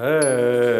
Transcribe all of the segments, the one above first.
哎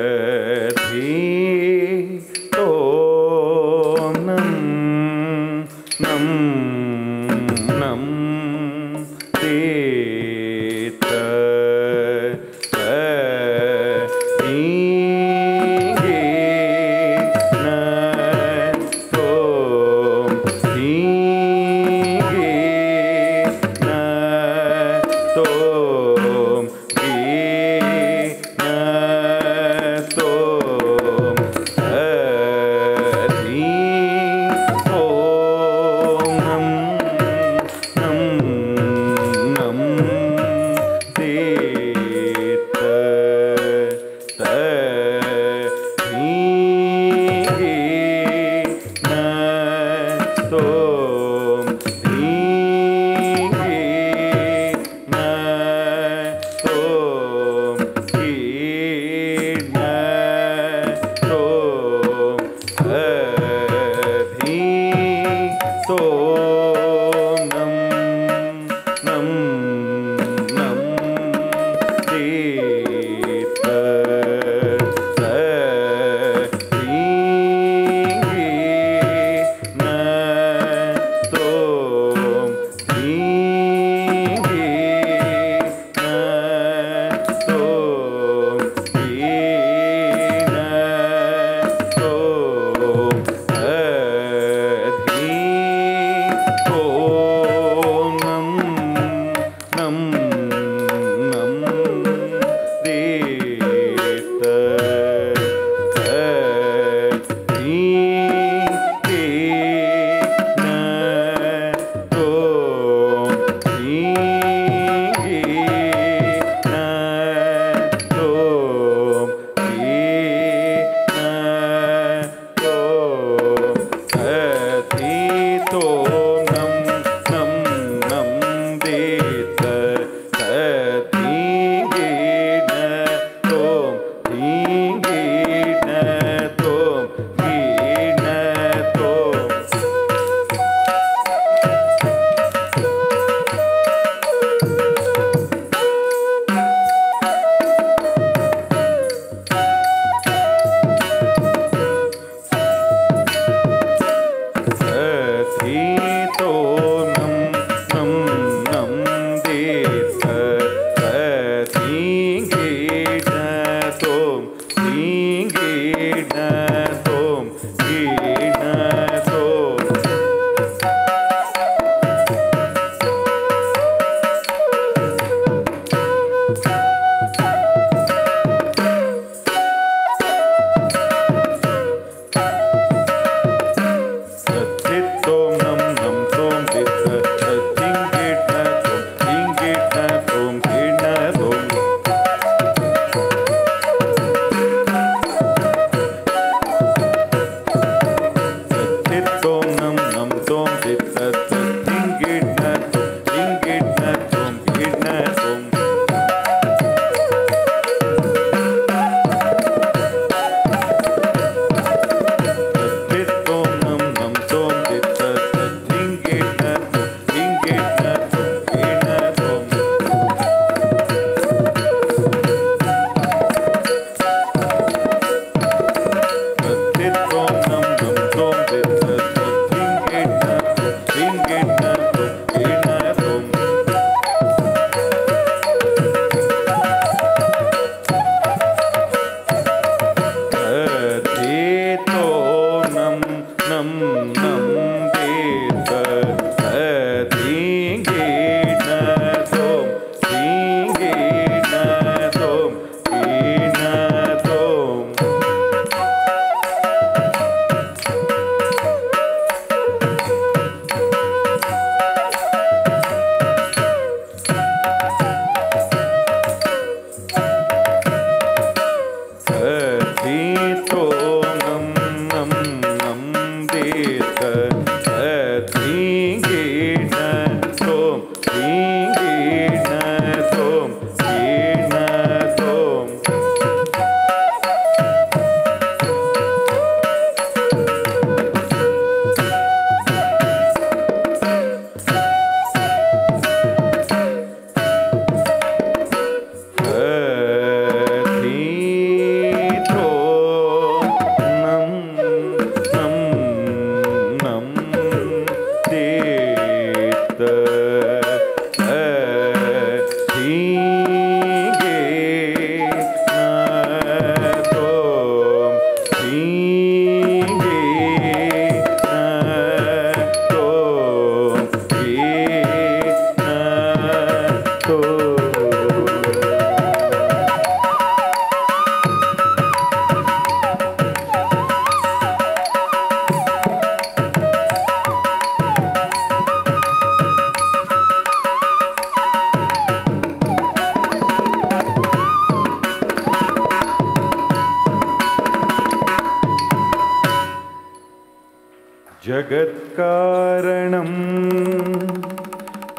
जगत्कारणं।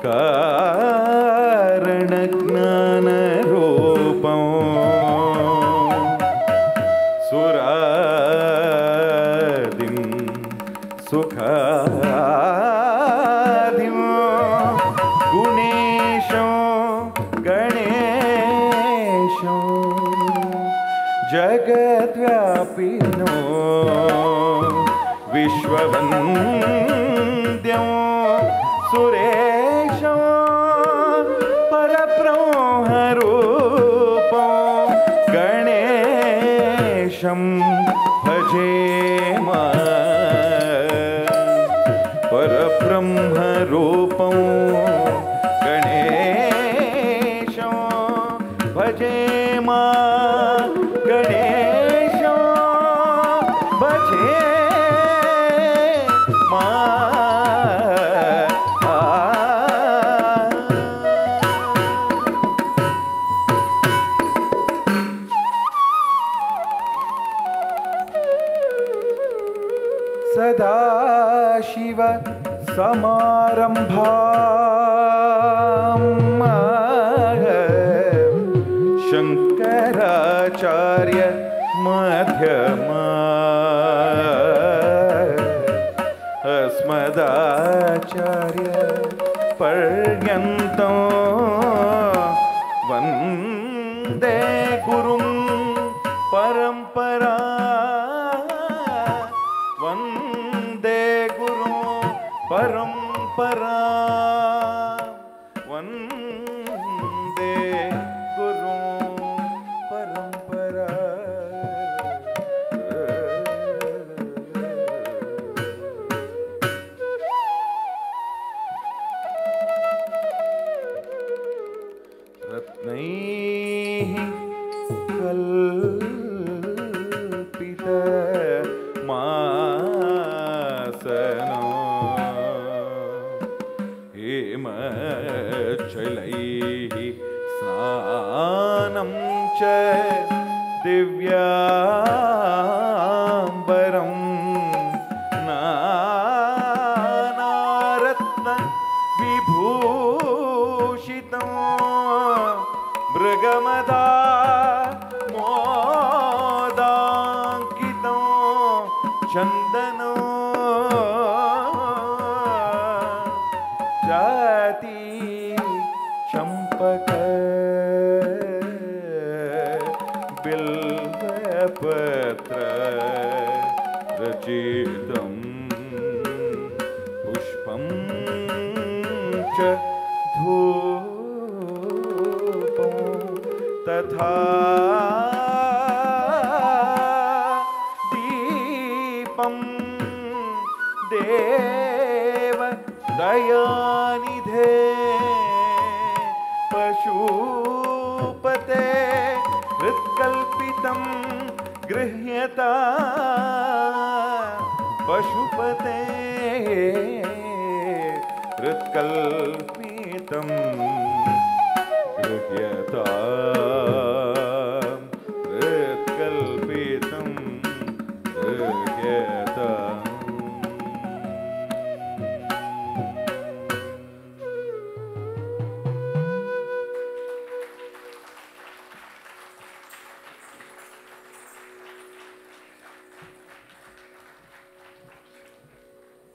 कारणज्ञानरूपम् सुरादिं सुखादिं। गुणेशो गणेशो विश्ववन्द्यो सुरेशो परब्रह्मरूपो गणेशं सदाशिव समारम्भा शङ्कराचार्य मध्यमा अस्मदाचार्य पर्यन्तो। वंदे गुरुं परम्परा परम्परा मृगमदा मोदाङ्कितं चन्दनो। जाति चम्पक तथा दीपम देव दयानिधे पशुपते हृत्कल्पितं गृह्यता पशुपते हृत्कल्पितम्